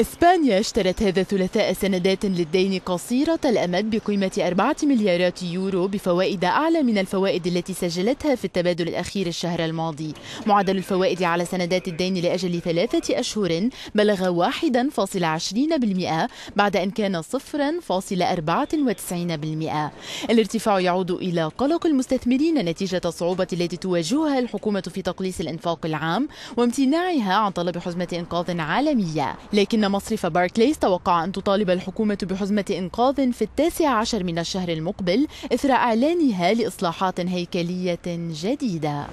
إسبانيا اشترت هذا الثلاثاء سندات للدين قصيرة الأمد بقيمة أربعة مليارات يورو بفوائد أعلى من الفوائد التي سجلتها في التبادل الأخير الشهر الماضي. معدل الفوائد على سندات الدين لأجل ثلاثة أشهر بلغ 1.20% بعد أن كان 0.94% الارتفاع يعود إلى قلق المستثمرين نتيجة الصعوبة التي تواجهها الحكومة في تقليص الإنفاق العام وامتناعها عن طلب حزمة إنقاذ عالمية. لكن مصرف باركليز توقع أن تطالب الحكومة بحزمة إنقاذ في التاسع عشر من الشهر المقبل إثر إعلانها لإصلاحات هيكلية جديدة.